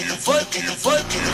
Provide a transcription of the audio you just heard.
foi, foi, foi.